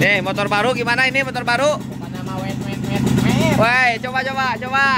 Nih, motor baru gimana ini motor baru? Woi, coba coba coba.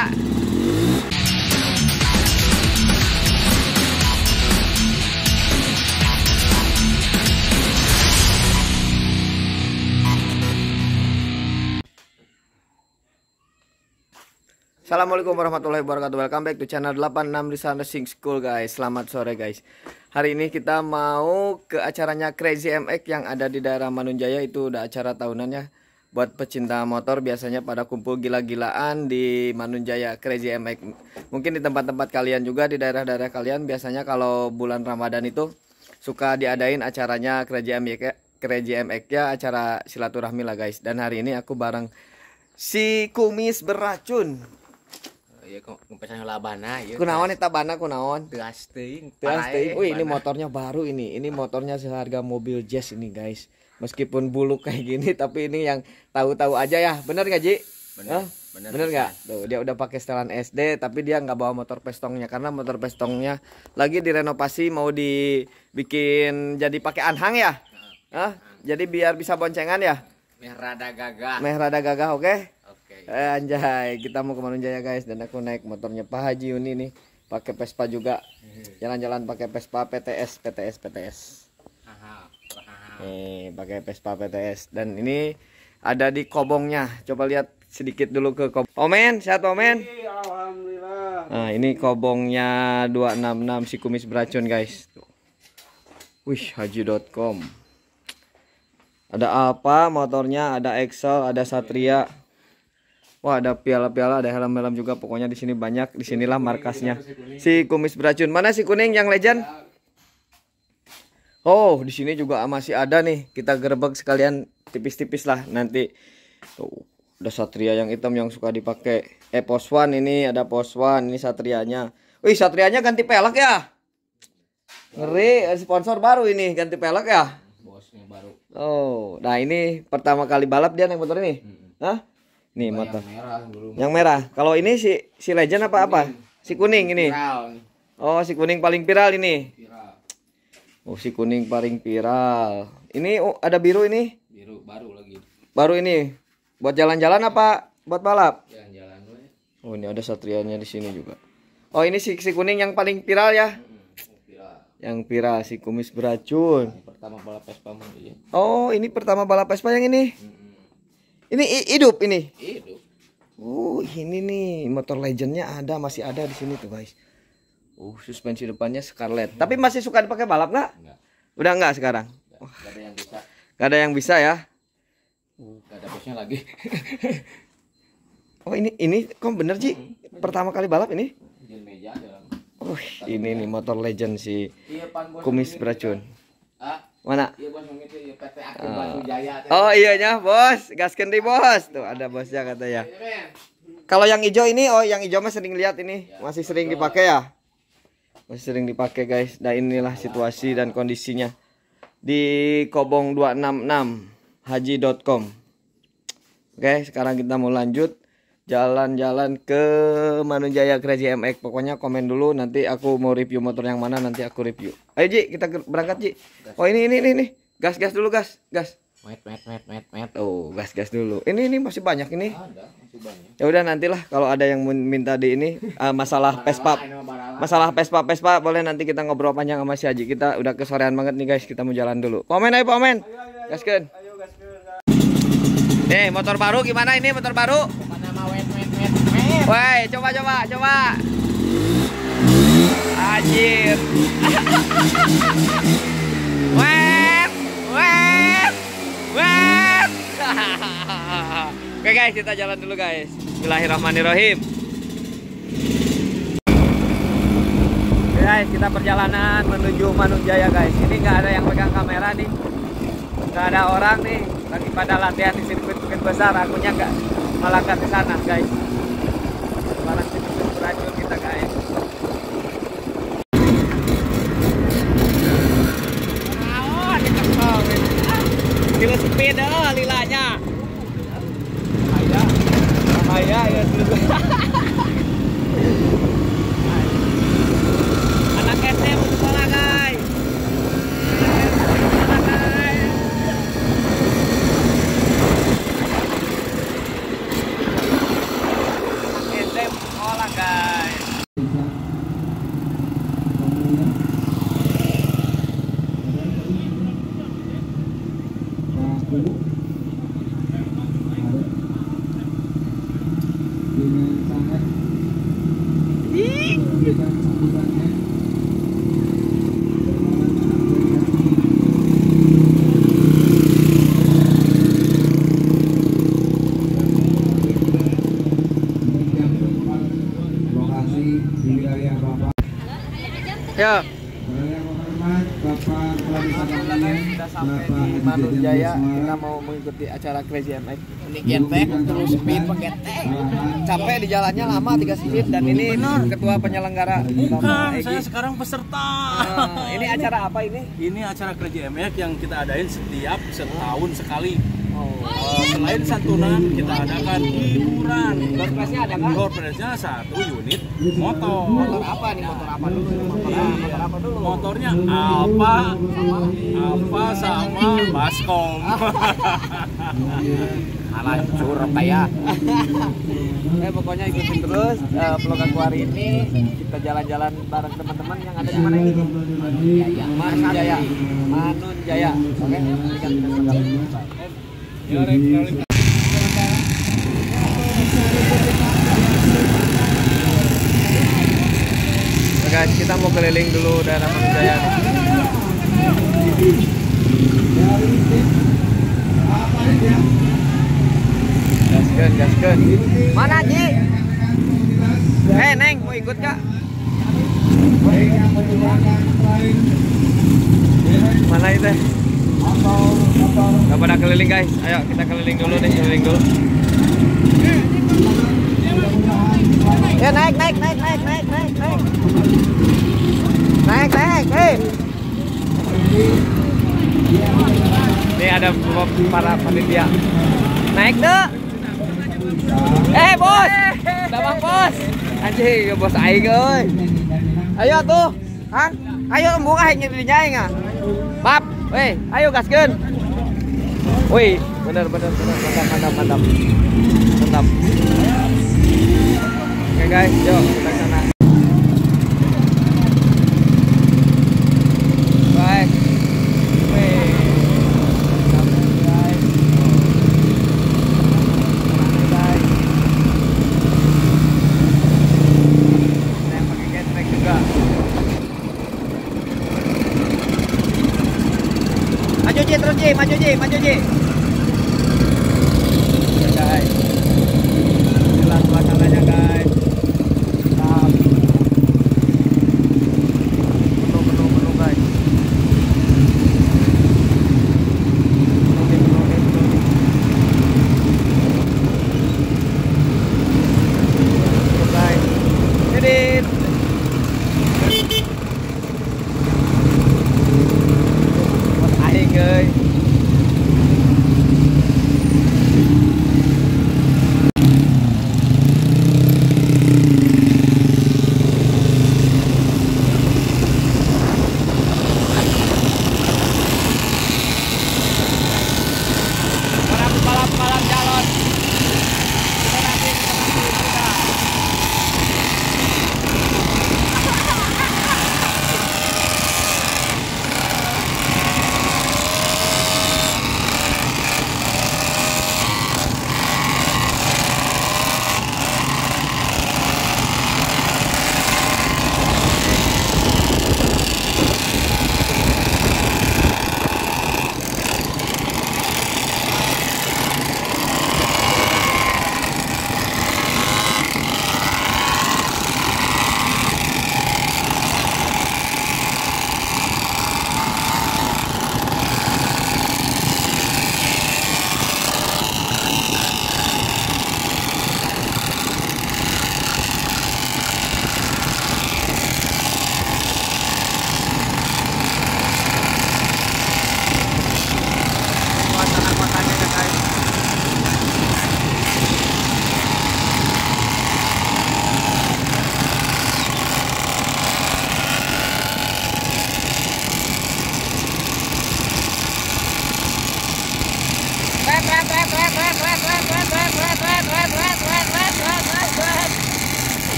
Assalamualaikum warahmatullahi wabarakatuh Welcome back to channel 86 Lisan Racing School guys Selamat sore guys Hari ini kita mau ke acaranya Crazy MX yang ada di daerah Manunjaya. Itu udah acara tahunannya Buat pecinta motor biasanya pada kumpul gila-gilaan di Manunjaya Crazy MX Mungkin di tempat-tempat kalian juga di daerah-daerah kalian Biasanya kalau bulan Ramadan itu Suka diadain acaranya Crazy MX ya. Crazy MX ya acara silaturahmi lah guys. Dan hari ini aku bareng si kumis beracun Ya kok ngompesan labana ya. Kunaon eta bana kunaon? Teas teuing. Teas teuing. Wih, ini motornya baru ini. Ini motornya seharga mobil Jazz ini, guys. Meskipun buluk kayak gini tapi ini yang tahu-tahu aja ya. Bener gak, Ji? Bener. Hah? Bener, gak? Tuh, dia udah pakai setelan SD tapi dia nggak bawa motor pestongnya karena motor pestongnya lagi direnovasi mau dibikin jadi pakai anhang ya. Hah? Jadi biar bisa boncengan ya. Meh rada gagah. Meh rada gagah, oke? Oke. Eh, anjay, kita mau ke Manunjaya guys dan aku naik motornya Pak Haji Yuni nih, pakai Vespa juga. Jalan-jalan pakai Vespa PTS, PTS, PTS. Aha. Aha. Nih, pakai Vespa PTS dan ini ada di kobongnya. Coba lihat sedikit dulu ke kobong. Omen, sehat Omen? Alhamdulillah. Nah, ini kobongnya 266 si kumis beracun guys. Wih, haji.com. Ada apa motornya? Ada Excel, ada Satria. Wah, ada piala-piala, ada helm-helm juga. Pokoknya di sini banyak. Di sinilah markasnya. Si kumis beracun. Mana si kuning yang legend? Oh, di sini juga masih ada nih. Kita gerbek sekalian tipis-tipis lah nanti. Tuh, ada Satria yang hitam yang suka dipakai. Eh, Pos One ini ada Pos One, ini Satrianya. Wih, Satrianya ganti pelek ya? Ngeri, sponsor baru ini ganti pelek ya? Bosnya baru. Oh, nah ini pertama kali balap dia naik motor ini. Hah? Nih motor. Yang merah. Yang merah. Kalau ini si si legend apa apa? Si kuning ini. Viral. Oh, si kuning paling viral ini. Viral. Oh, si kuning paling viral. Ini oh, ada biru ini. Biru baru lagi. Baru ini. Buat jalan-jalan apa buat balap? Jalan-jalan we. Oh, ini ada satrianya di sini juga. Oh, ini si, si kuning yang paling viral ya. Yang viral si kumis beracun. Ini pertama balap Vespa iya. Oh, ini pertama balap Vespa yang ini. Ini hi- hidup ini. Hidup. Uh, ini nih motor legendnya ada, masih ada di sini tuh guys. Uh, suspensi depannya Scarlett. Tapi masih suka dipakai balap nggak? Enggak. Udah nggak sekarang? Enggak ada yang bisa. Gak ada yang bisa ya? Enggak ada bosnya lagi. Oh ini ini kok bener Ji? Pertama kali balap ini? Di meja dalam. Uh, ini nih motor legend si Iya kumis beracun. Mana? iya. Oh iya nya bos, gaskeun deui bos. Tuh ada bosnya kata ya. Iya. Kalau yang hijau ini, oh yang hijau mah sering lihat ini, masih sering dipakai ya. Masih sering dipakai guys. Dan inilah situasi dan kondisinya di Kobong 266 haji.com. Oke, sekarang kita mau lanjut jalan-jalan ke Manunjaya Crazy MX. Pokoknya komen dulu nanti aku mau review motor yang mana nanti aku review. Ayo Ji, kita berangkat Ji. Oh ini ini ini nih. Gas gas dulu gas, gas. Met met met met met. Oh, gas gas dulu. Ini ini masih banyak ini. Ya udah nantilah kalau ada yang min- minta di ini eh, masalah. Ini barala. Masalah Vespa Vespa boleh nanti kita ngobrol panjang sama si Haji. Kita udah kesorean banget nih guys, kita mau jalan dulu. Komen ayo komen. Ayo gaskeun. Nih, motor baru gimana ini motor baru? Woi, coba coba coba. Anjir. Wet, wet, wet. Oke guys, kita jalan dulu guys. Bismillahirrahmanirrahim. Guys, kita perjalanan menuju Manunjaya guys. Ini nggak ada yang pegang kamera nih. Nggak ada orang nih. Lagi pada latihan di sirkuit Besar. Akunya nggak malah ke sana guys. Barang. Kilo sepeda lilanya. Bahaya. Bahaya ya dulu. Anak SD mau sekolah guys. Sekolah, guys. dengan sangat memberikan sambutannya lokasi di wilayah Bapak Ya, Yang hormat Bapak Kepala Desa Kampanye, kita sampai Bapak di Haji Manun Jajan Jaya. Bisma, Kita mau mengikuti acara Crazy MX. Ini getek terus speed pagetek. Capek di jalannya lama tiga speed dan ini ketua penyelenggara. Bukan, saya sekarang peserta. Nah, ini acara apa ini? Ini acara kerja MX yang kita adain setiap setahun sekali. Oh. Eh, selain santunan, kita adakan hiburan. Door prize-nya ada kah? Door prize-nya satu unit motor. Motor apa nih? Motor apa dulu? Motor, Iya. motor apa dulu? Motornya Alfa, Alfa sama Baskom. Hancur kayak. Eh pokoknya ikutin terus eh, vlogan ku hari ini kita jalan-jalan bareng teman-teman yang ada di mana ini? Manun Jaya. Manun Jaya. Oke. Oke, guys, kita mau keliling dulu daerah Manun Jaya. nih. Gaskeun, gaskeun. Mana Ji? Eh, Neng, mau ikut gak? Mana itu? Gak pada keliling guys. Ayo kita keliling dulu nih, keliling dulu. Ya naik, naik, naik, naik, naik, naik, naik. Naik, naik, hei. Ini ada para panitia. Naik deh. Eh bos, dabang bos. Anjing, bos aing euy. Ayo tuh, Hang. Ayo buka yang nyeri nyaing ah. Bab, weh, ayo gaskeun. Wih, bener bener bener mantap mantap mantap. Mantap. Oke guys, yuk kita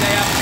Stay up.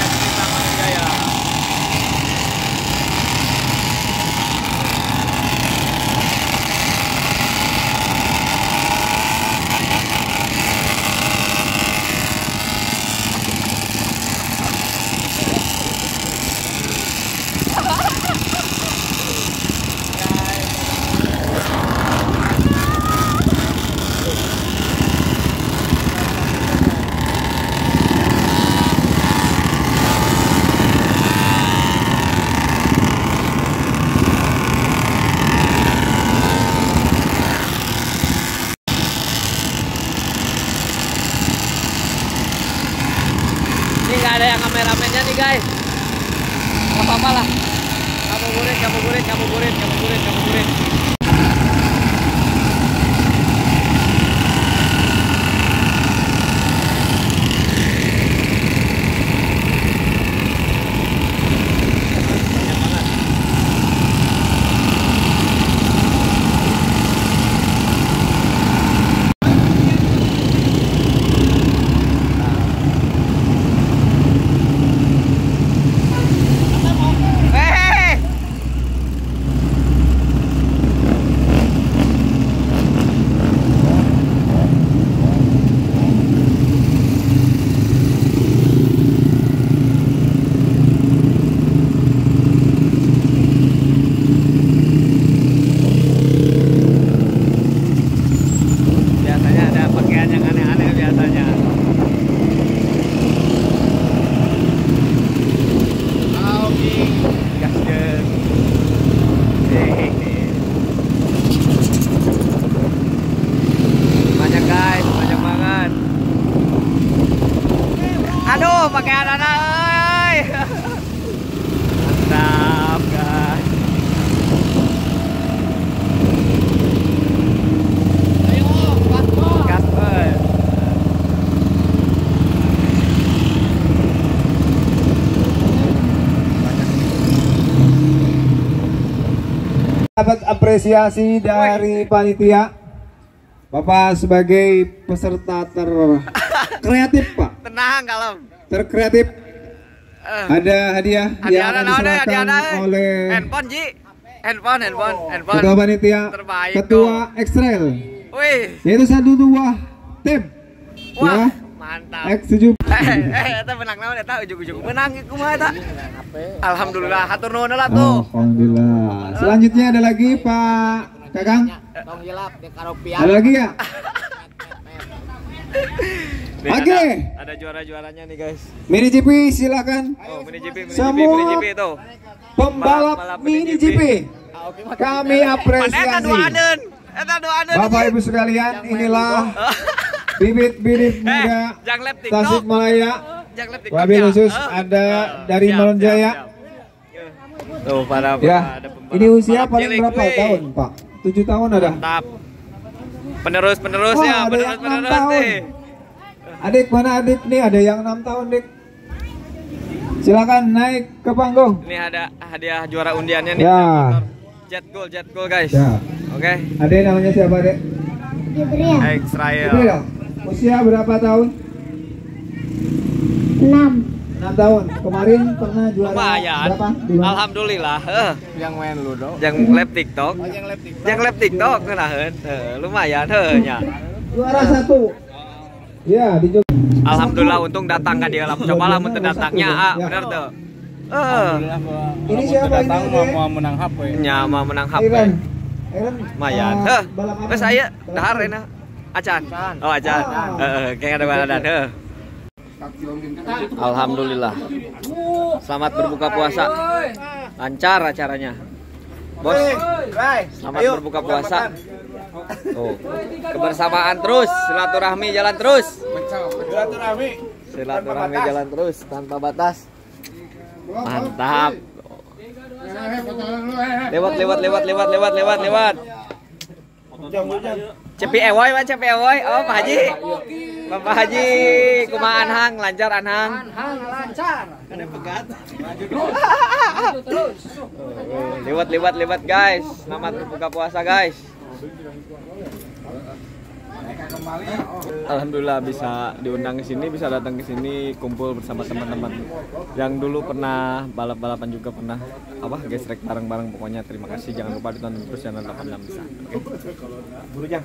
kamu goreng, kamu goreng, kamu goreng, kamu goreng. Aduh, pakai anak euy. Mantap, guys. Gas, euy. Dapat apresiasi dari panitia. Bapak sebagai peserta ter kreatif Pak, Tenang, kalem. Terkreatif. Eh. Ada hadiah yang Hadiah akan deh, hadiah diserahkan naon. oleh handphone Ji. Handphone, handphone, handphone. Ketua Panitia, Terbaik Ketua Ekstrail, Wih. yaitu satu dua tim. Wah, Ya, mantap. X tujuh. Eh, eh, eta menang naon eta ujug-ujug menang kumaha eta? Alhamdulillah, hatur nuhun lah tuh. Alhamdulillah. Selanjutnya ada lagi Pak Kakang. Tong hilap di karopian. Ada lagi ya? Nih, Oke. ada- Ada juara-juaranya nih, guys. Mini GP silakan. Oh, mini GP, mini GP, Semua mini GP itu. Pembalap Balap mini mini GP. Kami Pan eta apresiasi. Bapak Ibu sekalian, inilah bibit-bibit Eh, muda TikTok. Tasikmalaya. Wabil ya. khusus Eh, ada eh, dari Malon siap, Jaya. siap. Tuh, para Ya, ada pembalap- ini usia paling berapa tahun, Pak? Tujuh tahun ada. Mantap. Penerus penerus Wah, ya, ada penerus yang enam penerus tahun. nih. Adik mana adik nih? Ada yang enam tahun, Dik. Silakan naik ke panggung. Ini ada hadiah juara undiannya nih. Ya. Jet Gold, Jet Gold guys. Ya. Oke. Adik namanya siapa, Dek? Jibril Israel. Jibril. Usia berapa tahun? 6 6 tahun. Kemarin pernah juara Lumayan. berapa? Alhamdulillah. Eh, Yang main ludo. yang lab TikTok. Yang lab TikTok. Yang lab TikTok kenaheun. Eh, lumayan heuh nya. Juara satu. Ya, di Jogja. Alhamdulillah untung datang kan dia lah. Coba lah mun teu datangnya ah, bener tuh. Eh, Ini siapa ini? Datang Dek? mau mau menang HP. nya mah menang HP. Iren. Iren. Lumayan. eh, Heh. balap apa? Geus aya Balap dahar enak. Acan. Oh, acan. Ah. Heeh, kayak ada badan heuh. Alhamdulillah. Selamat berbuka puasa. Lancar acaranya. Bos, selamat berbuka puasa. Tuh, kebersamaan terus, silaturahmi jalan terus. Silaturahmi. Silaturahmi jalan terus tanpa batas. Mantap. Lewat lewat lewat lewat lewat lewat lewat. Cepi ewoy mah cepi ewoy. Oh, Pak Haji. Bapak Haji, kumaha anhang lancar anhang. Hang lancar. Lewat lewat lewat guys. Selamat berbuka puasa guys. Alhamdulillah bisa diundang ke sini, bisa datang ke sini kumpul bersama teman-teman yang dulu pernah balap-balapan juga pernah apa gesrek bareng-bareng pokoknya terima kasih jangan lupa ditonton terus channel 86 bisa. Oke.